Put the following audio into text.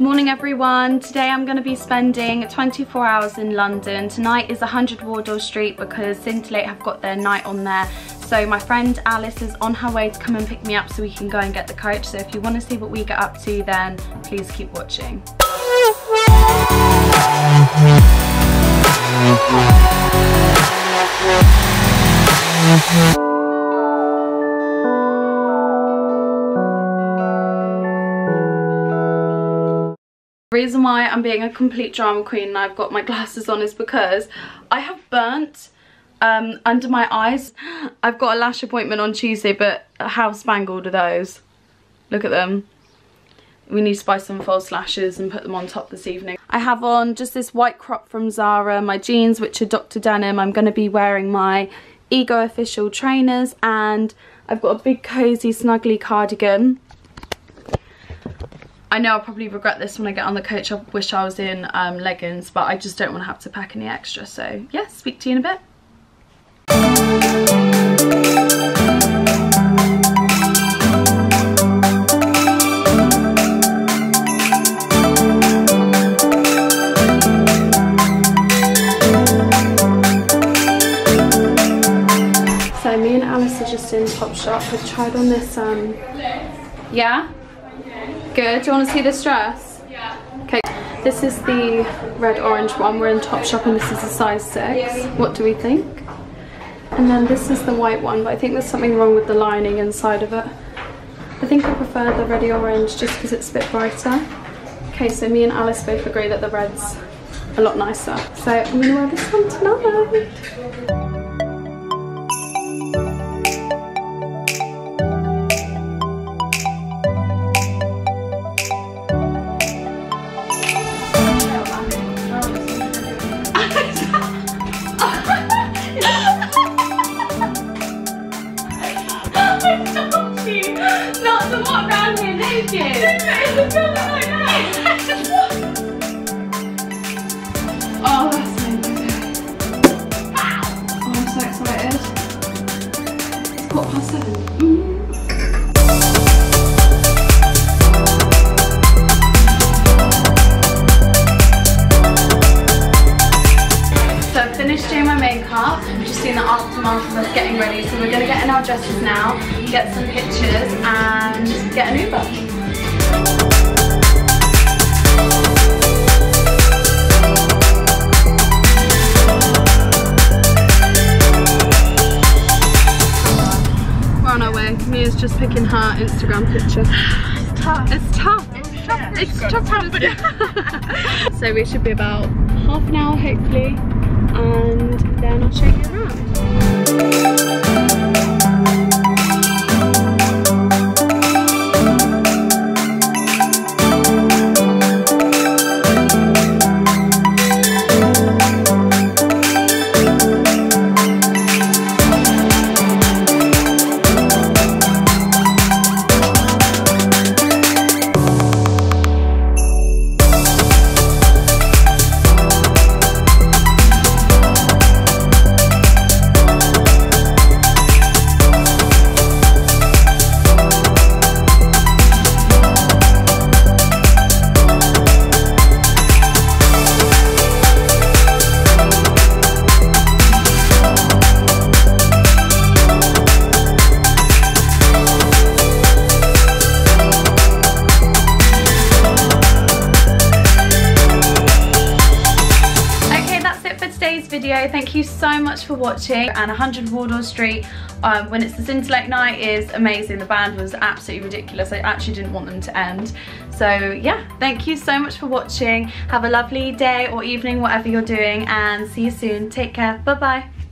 Morning everyone, today I'm going to be spending 24 hours in London. Tonight is 100 Wardour Street because Sintillate have got their night on there. So my friend Alice is on her way to come and pick me up so we can go and get the coach. So if you want to see what we get up to then please keep watching. Reason why I'm being a complete drama queen and I've got my glasses on is because I have burnt um, under my eyes. I've got a lash appointment on Tuesday but how spangled are those? Look at them. We need to buy some false lashes and put them on top this evening. I have on just this white crop from Zara, my jeans which are Dr. Denim. I'm going to be wearing my Ego official trainers and I've got a big cozy snuggly cardigan I know I'll probably regret this when I get on the coach. I wish I was in um, leggings, but I just don't want to have to pack any extra. So yeah, speak to you in a bit. So me and Alice are just in Topshop. I've tried on this, um, yeah? Good. Do you want to see this dress? Yeah. Okay. This is the red orange one. We're in Topshop and this is a size 6. What do we think? And then this is the white one, but I think there's something wrong with the lining inside of it. I think I prefer the reddy orange just because it's a bit brighter. Okay, so me and Alice both agree that the red's a lot nicer. So I'm to wear this one tonight. Oh, that's so good. Seen the aftermath of us getting ready. So we're gonna get in our dresses now, get some pictures and get an Uber. We're on our way. Mia's just picking her Instagram picture. It's tough. It's tough. It's tough. so we should be about half an hour hopefully video. Thank you so much for watching. And 100 Wardour Street, um, when it's the Sintillate night, is amazing. The band was absolutely ridiculous. I actually didn't want them to end. So yeah, thank you so much for watching. Have a lovely day or evening, whatever you're doing, and see you soon. Take care. Bye-bye.